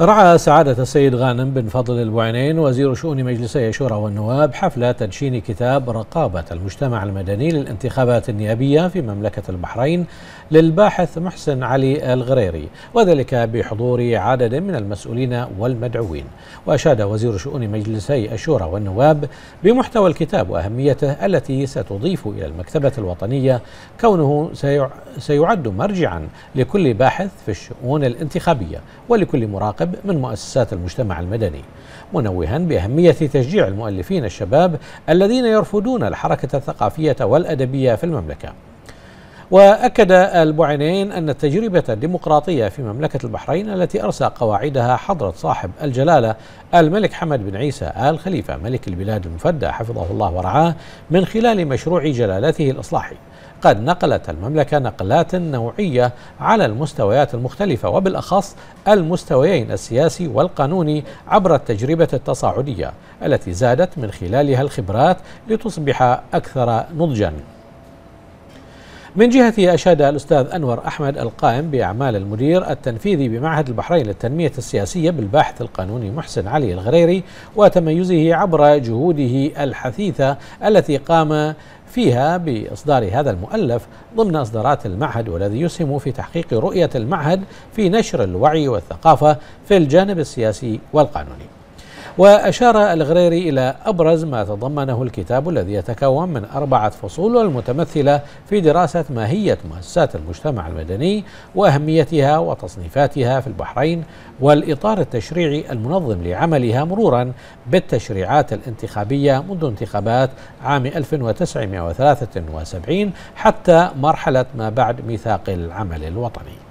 رعى سعادة السيد غانم بن فضل البوعينين وزير شؤون مجلسي الشورى والنواب حفل تدشين كتاب رقابة المجتمع المدني للانتخابات النيابية في مملكة البحرين للباحث محسن علي الغريري وذلك بحضور عدد من المسؤولين والمدعوين. وأشاد وزير شؤون مجلسي الشورى والنواب بمحتوى الكتاب وأهميته التي ستضيف إلى المكتبة الوطنية. كونه سيعد مرجعا لكل باحث في الشؤون الانتخابية ولكل مراقب من مؤسسات المجتمع المدني منوها بأهمية تشجيع المؤلفين الشباب الذين يرفضون الحركة الثقافية والأدبية في المملكة. وأكد البوعينين أن التجربة الديمقراطية في مملكة البحرين التي أرسى قواعدها حضرة صاحب الجلالة الملك حمد بن عيسى آل خليفة ملك البلاد المفدى حفظه الله ورعاه من خلال مشروع جلالته الإصلاحي. قد نقلت المملكة نقلات نوعية على المستويات المختلفة وبالأخص المستويين السياسي والقانوني عبر التجربة التصاعدية التي زادت من خلالها الخبرات لتصبح أكثر نضجا. من جهته أشاد الأستاذ أنور أحمد القائم بأعمال المدير التنفيذي بمعهد البحرين للتنمية السياسية بالباحث القانوني محسن علي الغريري وتميزه عبر جهوده الحثيثة التي قام فيها بإصدار هذا المؤلف ضمن إصدارات المعهد والذي يسهم في تحقيق رؤية المعهد في نشر الوعي والثقافة في الجانب السياسي والقانوني. وأشار الغريري إلى أبرز ما تضمنه الكتاب الذي يتكون من أربعة فصول والمتمثلة في دراسة ماهية مؤسسات المجتمع المدني وأهميتها وتصنيفاتها في البحرين والإطار التشريعي المنظم لعملها مرورا بالتشريعات الانتخابية منذ انتخابات عام 1973 حتى مرحلة ما بعد ميثاق العمل الوطني.